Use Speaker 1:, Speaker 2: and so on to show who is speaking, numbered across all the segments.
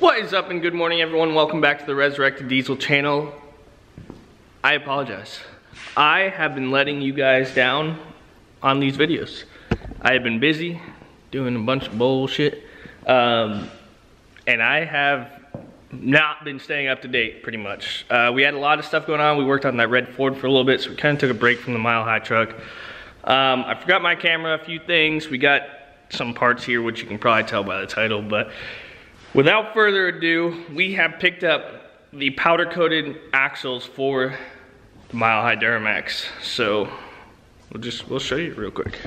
Speaker 1: What is up and good morning everyone. Welcome back to the Resurrected Diesel channel. I apologize. I have been letting you guys down on these videos. I have been busy doing a bunch of bullshit. Um, and I have not been staying up to date pretty much. Uh, we had a lot of stuff going on. We worked on that red Ford for a little bit, so we kind of took a break from the Mile High truck. Um, I forgot my camera, a few things. We got some parts here, which you can probably tell by the title, but Without further ado, we have picked up the powder coated axles for the Mile High Duramax. So we'll just, we'll show you real quick.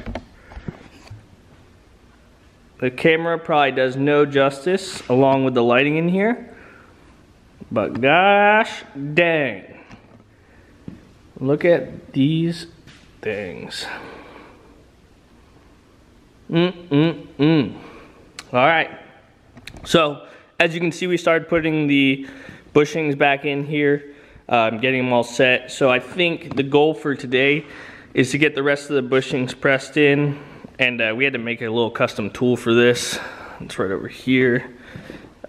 Speaker 1: The camera probably does no justice along with the lighting in here. But gosh dang. Look at these things. Mm-mm-mm. All right. So as you can see, we started putting the bushings back in here, um, getting them all set. So I think the goal for today is to get the rest of the bushings pressed in. And uh, we had to make a little custom tool for this. It's right over here.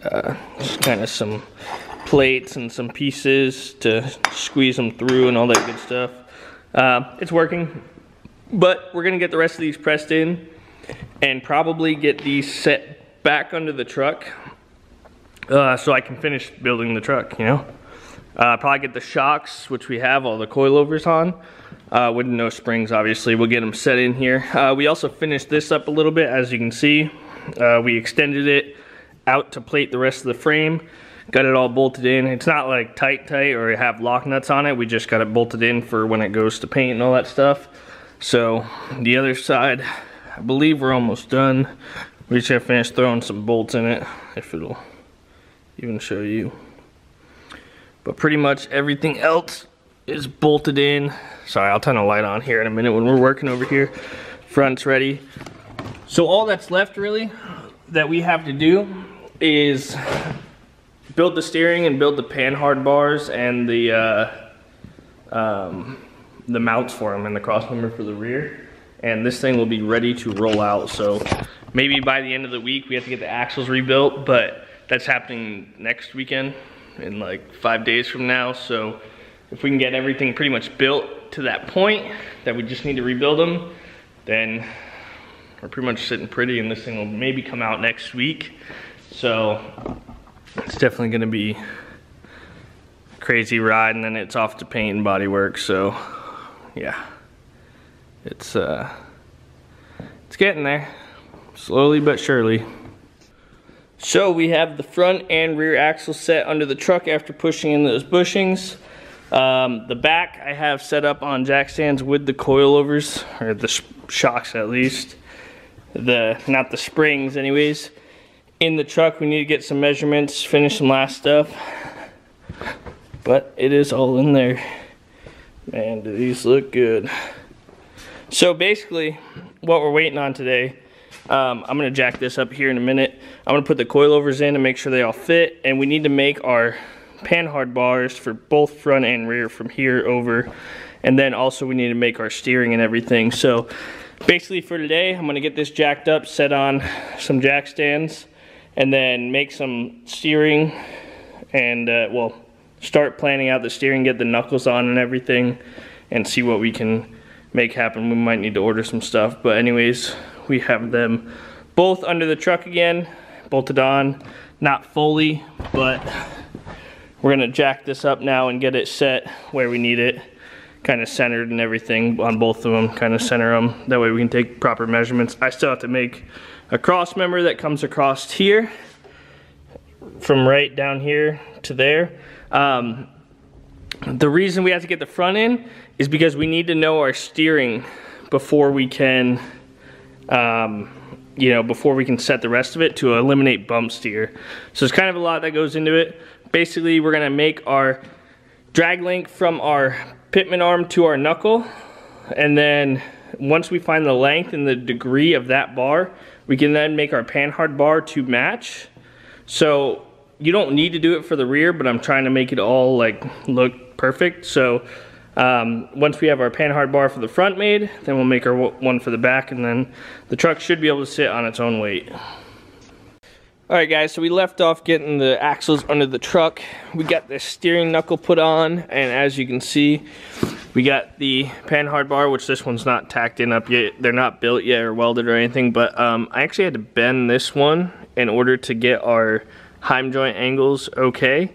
Speaker 1: Uh, just kind of some plates and some pieces to squeeze them through and all that good stuff. Uh, it's working, but we're gonna get the rest of these pressed in and probably get these set back under the truck uh, so I can finish building the truck, you know? Uh, probably get the shocks, which we have all the coilovers on, uh, with no springs, obviously. We'll get them set in here. Uh, we also finished this up a little bit, as you can see. Uh, we extended it out to plate the rest of the frame. Got it all bolted in. It's not like tight tight or have lock nuts on it. We just got it bolted in for when it goes to paint and all that stuff. So the other side, I believe we're almost done. We just gotta finish throwing some bolts in it, if it'll even show you. But pretty much everything else is bolted in. Sorry, I'll turn the light on here in a minute when we're working over here. Front's ready. So all that's left really that we have to do is build the steering and build the panhard bars and the uh, um, the mounts for them and the cross member for the rear. And this thing will be ready to roll out. So maybe by the end of the week we have to get the axles rebuilt, but that's happening next weekend in like five days from now. So if we can get everything pretty much built to that point that we just need to rebuild them, then we're pretty much sitting pretty and this thing will maybe come out next week. So it's definitely gonna be crazy ride and then it's off to paint and body work. So yeah, it's, uh, it's getting there slowly but surely. So we have the front and rear axle set under the truck after pushing in those bushings. Um, the back I have set up on jack stands with the coilovers, or the shocks at least. The Not the springs anyways. In the truck we need to get some measurements, finish some last stuff. But it is all in there. Man, do these look good. So basically, what we're waiting on today um, I'm gonna jack this up here in a minute. I'm gonna put the coilovers in and make sure they all fit. And we need to make our panhard bars for both front and rear from here over. And then also we need to make our steering and everything. So basically for today, I'm gonna get this jacked up, set on some jack stands, and then make some steering and uh, well, start planning out the steering, get the knuckles on and everything, and see what we can make happen. We might need to order some stuff, but anyways, we have them both under the truck again, bolted on, not fully, but we're gonna jack this up now and get it set where we need it, kind of centered and everything on both of them, kind of center them. That way we can take proper measurements. I still have to make a cross member that comes across here, from right down here to there. Um, the reason we have to get the front in is because we need to know our steering before we can um, you know, before we can set the rest of it to eliminate bump steer. So it's kind of a lot that goes into it. Basically, we're gonna make our drag link from our pitman arm to our knuckle. And then once we find the length and the degree of that bar, we can then make our panhard bar to match. So you don't need to do it for the rear, but I'm trying to make it all like look perfect. So um, once we have our panhard bar for the front made, then we'll make our one for the back and then the truck should be able to sit on its own weight. All right guys, so we left off getting the axles under the truck. We got the steering knuckle put on, and as you can see, we got the panhard bar, which this one's not tacked in up yet. They're not built yet or welded or anything, but um, I actually had to bend this one in order to get our heim joint angles okay,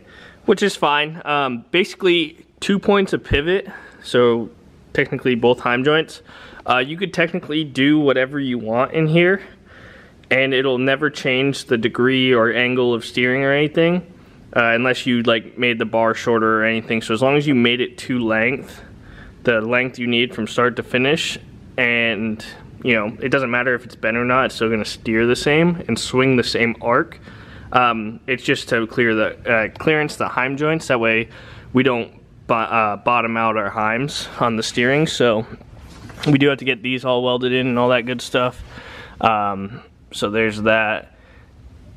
Speaker 1: which is fine. Um, basically, two points of pivot, so technically both heim joints. Uh, you could technically do whatever you want in here and it'll never change the degree or angle of steering or anything uh, unless you like made the bar shorter or anything. So as long as you made it to length, the length you need from start to finish, and you know, it doesn't matter if it's bent or not, it's still gonna steer the same and swing the same arc. Um, it's just to clear the uh, clearance the heim joints. That way we don't uh, bottom out our heims on the steering. So we do have to get these all welded in and all that good stuff. Um, so there's that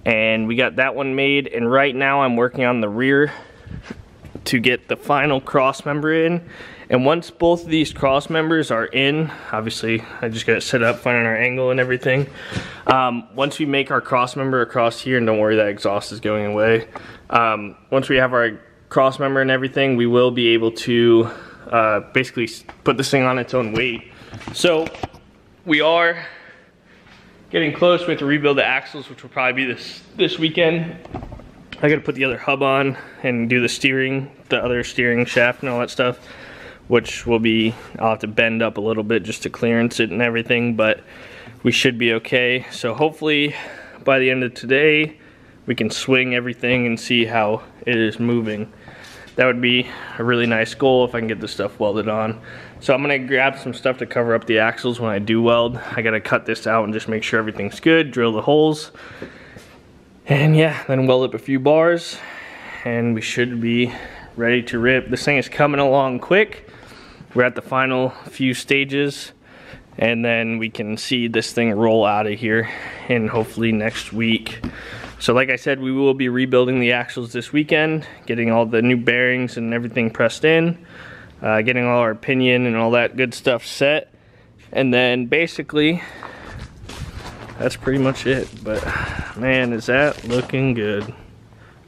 Speaker 1: and we got that one made and right now I'm working on the rear to get the final cross member in and once both of these cross members are in obviously I just got it set up finding our angle and everything um, once we make our cross member across here and don't worry that exhaust is going away um, once we have our cross member and everything we will be able to uh, basically put this thing on its own weight so we are getting close. We have to rebuild the axles, which will probably be this, this weekend. I gotta put the other hub on and do the steering, the other steering shaft and all that stuff, which will be, I'll have to bend up a little bit just to clearance it and everything, but we should be okay. So hopefully by the end of today, we can swing everything and see how it is moving. That would be a really nice goal if I can get this stuff welded on. So I'm gonna grab some stuff to cover up the axles when I do weld. I gotta cut this out and just make sure everything's good, drill the holes. And yeah, then weld up a few bars and we should be ready to rip. This thing is coming along quick. We're at the final few stages and then we can see this thing roll out of here and hopefully next week. So like I said, we will be rebuilding the axles this weekend, getting all the new bearings and everything pressed in uh, getting all our pinion and all that good stuff set. And then basically, that's pretty much it. But man, is that looking good.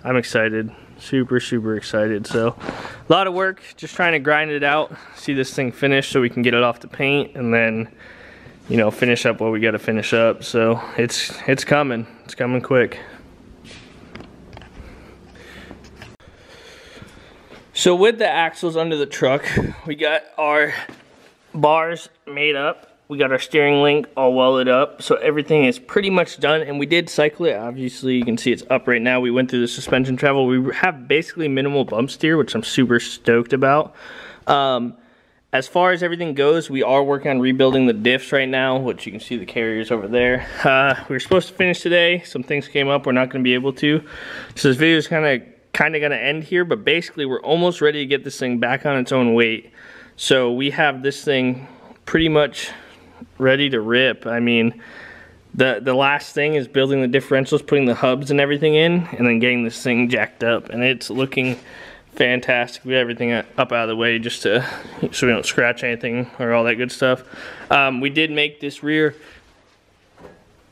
Speaker 1: I'm excited, super, super excited. So a lot of work, just trying to grind it out, see this thing finished so we can get it off the paint and then, you know, finish up what we got to finish up. So it's, it's coming, it's coming quick. So with the axles under the truck, we got our bars made up. We got our steering link all welded up. So everything is pretty much done. And we did cycle it. Obviously, you can see it's up right now. We went through the suspension travel. We have basically minimal bump steer, which I'm super stoked about. Um, as far as everything goes, we are working on rebuilding the diffs right now, which you can see the carriers over there. Uh, we were supposed to finish today. Some things came up. We're not going to be able to. So this video is kind of kind of going to end here, but basically we're almost ready to get this thing back on its own weight. So we have this thing pretty much ready to rip. I mean, the, the last thing is building the differentials, putting the hubs and everything in, and then getting this thing jacked up. And it's looking fantastic. We have everything up out of the way just to, so we don't scratch anything or all that good stuff. Um, we did make this rear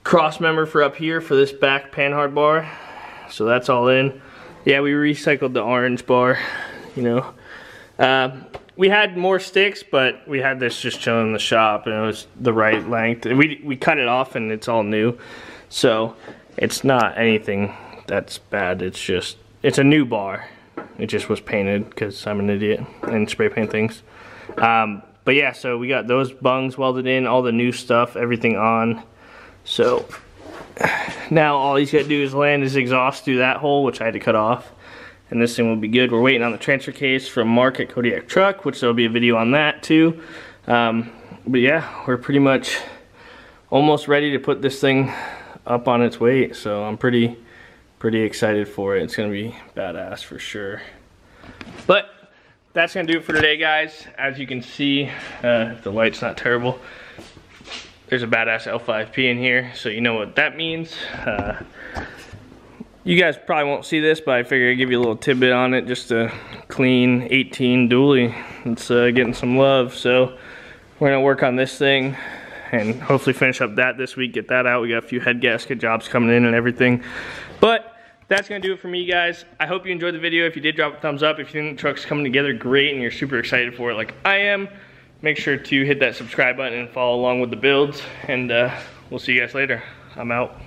Speaker 1: cross member for up here for this back panhard bar. So that's all in. Yeah, we recycled the orange bar, you know. Uh, we had more sticks, but we had this just chilling in the shop, and it was the right length. And we, we cut it off, and it's all new. So it's not anything that's bad. It's just, it's a new bar. It just was painted because I'm an idiot and spray paint things. Um, but yeah, so we got those bungs welded in, all the new stuff, everything on. So now all he's got to do is land his exhaust through that hole, which I had to cut off. And this thing will be good. We're waiting on the transfer case from Mark at Kodiak Truck, which there'll be a video on that too. Um, but yeah, we're pretty much almost ready to put this thing up on its weight. So I'm pretty, pretty excited for it. It's gonna be badass for sure. But that's gonna do it for today, guys. As you can see, uh, the light's not terrible there's a badass L5P in here, so you know what that means. Uh, you guys probably won't see this, but I figure I'd give you a little tidbit on it. Just a clean 18 dually. It's uh, getting some love, so we're gonna work on this thing and hopefully finish up that this week, get that out. We got a few head gasket jobs coming in and everything. But that's gonna do it for me guys i hope you enjoyed the video if you did drop a thumbs up if you think the truck's coming together great and you're super excited for it like i am make sure to hit that subscribe button and follow along with the builds. And uh, we'll see you guys later. I'm out.